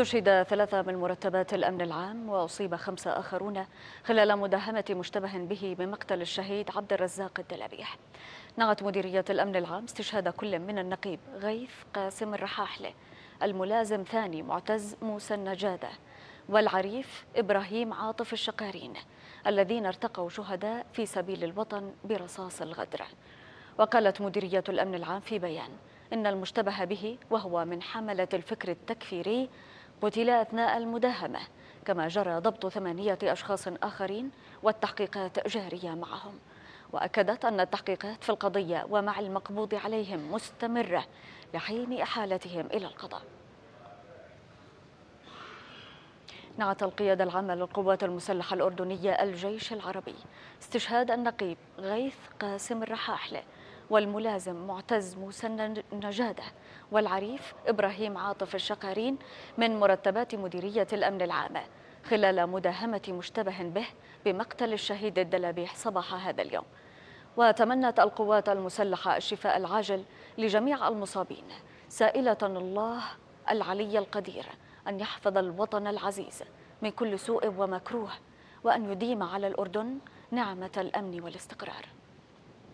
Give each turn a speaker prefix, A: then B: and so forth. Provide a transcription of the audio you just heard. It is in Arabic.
A: استشهد ثلاثة من مرتبات الأمن العام وأصيب خمسة آخرون خلال مداهمة مشتبه به بمقتل الشهيد عبد الرزاق الدلبيح. نعت مديرية الأمن العام استشهاد كل من النقيب غيث قاسم الرحاحلة. الملازم ثاني معتز موسى النجادة. والعريف إبراهيم عاطف الشقارين الذين ارتقوا شهداء في سبيل الوطن برصاص الغدر. وقالت مديرية الأمن العام في بيان إن المشتبه به وهو من حملة الفكر التكفيري قتل أثناء المداهمة كما جرى ضبط ثمانية أشخاص آخرين والتحقيقات جارية معهم. وأكدت أن التحقيقات في القضية ومع المقبوض عليهم مستمرة لحين إحالتهم إلى القضاء. نعت القيادة العامة للقوات المسلحة الأردنية الجيش العربي استشهاد النقيب غيث قاسم الرحاحلة والملازم معتز موسى النجادة والعريف إبراهيم عاطف الشقارين من مرتبات مديرية الأمن العام خلال مداهمة مشتبه به بمقتل الشهيد الدلابيح صباح هذا اليوم. وتمنت القوات المسلحة الشفاء العاجل لجميع المصابين سائلة الله العلي القدير أن يحفظ الوطن العزيز من كل سوء ومكروه وأن يديم على الأردن نعمة الأمن والاستقرار.